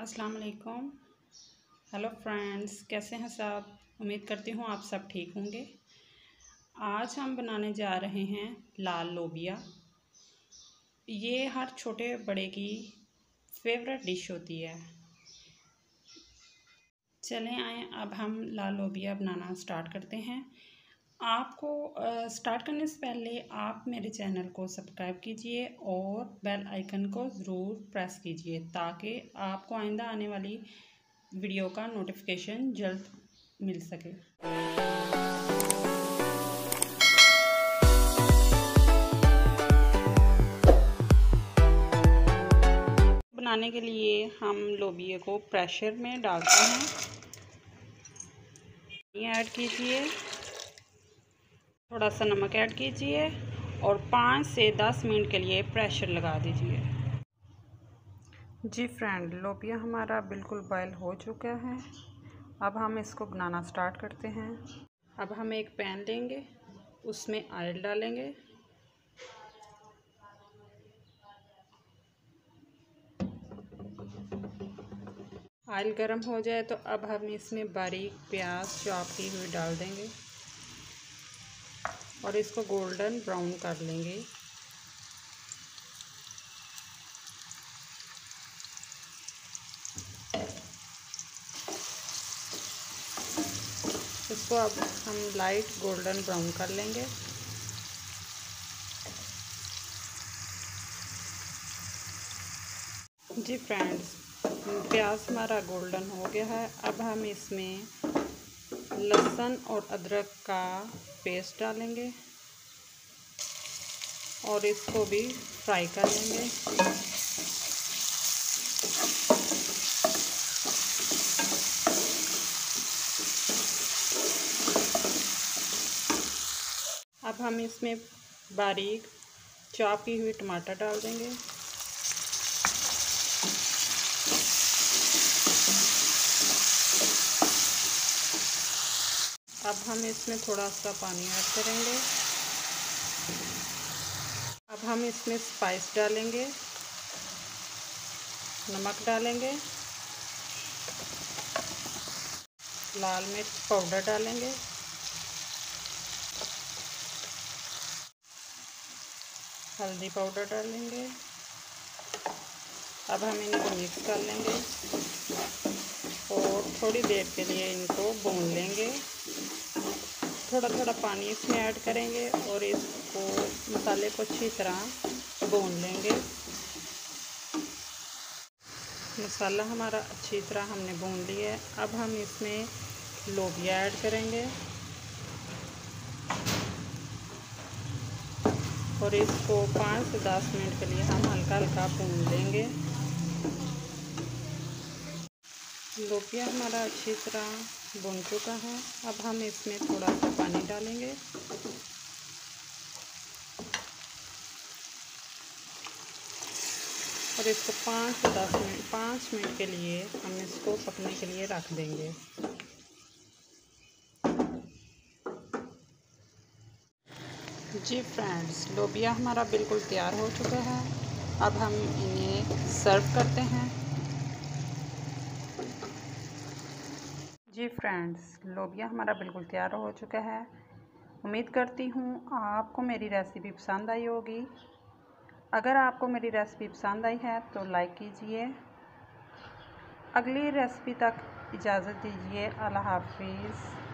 अस्सलाम वालेकुम। Hello friends, कैसे हैं सब? उम्मीद करती हूँ आप सब ठीक होंगे। आज हम बनाने जा रहे हैं लाल लोबिया। ये हर छोटे बड़े की फेवरेट डिश होती है। चलें आए, अब हम लाल लोबिया बनाना स्टार्ट करते हैं। आपको स्टार्ट करने से पहले आप मेरे चैनल को सब्सक्राइब कीजिए और बेल आइकन को ज़रूर प्रेस कीजिए ताकि आपको आइंदा आने वाली वीडियो का नोटिफिकेशन जल्द मिल सके। बनाने के लिए हम लोबिये को प्रेशर में डालते हैं। ऐड कीजिए। थोड़ा सा नमक ऐड कीजिए और पाँच से दस मिनट के लिए प्रेशर लगा दीजिए। जी फ्रेंड लोबिया हमारा बिल्कुल बॉयल हो चुका है। अब हम इसको बनाना स्टार्ट करते हैं। अब हम एक पैन लेंगे उसमें ऑयल डालेंगे। ऑयल गर्म हो जाए तो अब हम इसमें बारीक प्याज चॉप की हुई डाल देंगे। और इसको गोल्डन ब्राउन कर लेंगे। इसको अब हम लाइट गोल्डन ब्राउन कर लेंगे। जी फ्रेंड्स, प्याज हमारा गोल्डन हो गया है। अब हम इसमें लहसुन और अदरक का पेस्ट डालेंगे और इसको भी फ्राई कर लेंगे। अब हम इसमें बारीक चॉप की हुई टमाटर डाल देंगे। अब हम इसमें थोड़ा सा पानी ऐड करेंगे। अब हम इसमें स्पाइस डालेंगे, नमक डालेंगे, लाल मिर्च पाउडर डालेंगे। हल्दी पाउडर डालेंगे। अब हम इनको मिक्स कर लेंगे और थोड़ी देर के लिए इनको भून लेंगे। थोड़ा थोड़ा पानी इसमें ऐड करेंगे और इसको मसाले को अच्छी तरह भून लेंगे। मसाला हमारा अच्छी तरह हमने भून लिया है। अब हम इसमें लोबिया ऐड करेंगे और इसको पाँच से दस मिनट के लिए हम हल्का हल्का भून लेंगे। लोबिया हमारा अच्छी तरह बन चुका है। अब हम इसमें थोड़ा सा पानी डालेंगे। और इसको पाँच से दस मिनट, पाँच मिनट के लिए हम इसको पकने के लिए रख देंगे। जी फ्रेंड्स, लोबिया हमारा बिल्कुल तैयार हो चुका है। अब हम इन्हें सर्व करते हैं। जी फ्रेंड्स, लोबिया हमारा बिल्कुल तैयार हो चुका है। उम्मीद करती हूँ आपको मेरी रेसिपी पसंद आई होगी। अगर आपको मेरी रेसिपी पसंद आई है तो लाइक कीजिए। अगली रेसिपी तक इजाज़त दीजिए। अल्लाह हाफिज़।